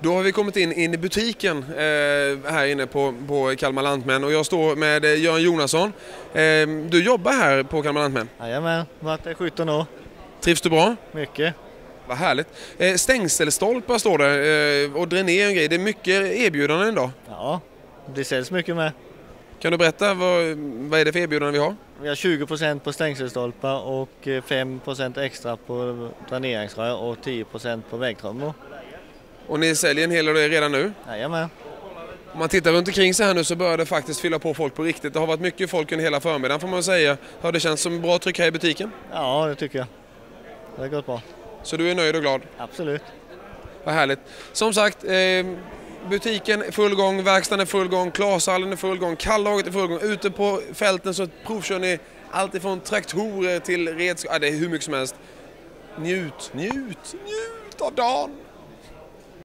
Då har vi kommit in, in i butiken eh, här inne på, på Kalmar Lantmän och jag står med eh, Göran Jonasson. Eh, du jobbar här på Kalmar Lantmän. Jajamän, varit där 17 år. Trivs du bra? Mycket. Vad härligt. Eh, stängselstolpar står det eh, och dränering och grejer. Det är mycket erbjudanden idag. Ja, det säljs mycket med. Kan du berätta vad, vad är det för erbjudanden vi har? Vi har 20% på stängselstolpar och eh, 5 extra på dräneringsrör och 10% på vägtrummor. Och ni säljer en hel del redan nu? Jajamän. Om man tittar runt omkring sig här nu så börjar det faktiskt fylla på folk på riktigt. Det har varit mycket folk under hela förmiddagen får man säga. Har det känts som bra tryck här i butiken? Ja, det tycker jag. Det har gått bra. Så du är nöjd och glad? Absolut. Vad härligt. Som sagt, eh, butiken är full gång, verkstaden är full gång, Klashallen är full gång, kallaget är full gång. Ute på fälten så provkör ni allt ifrån traktorer till redskap. Ja, det är hur mycket som helst. Njut, njut, njut av dagen!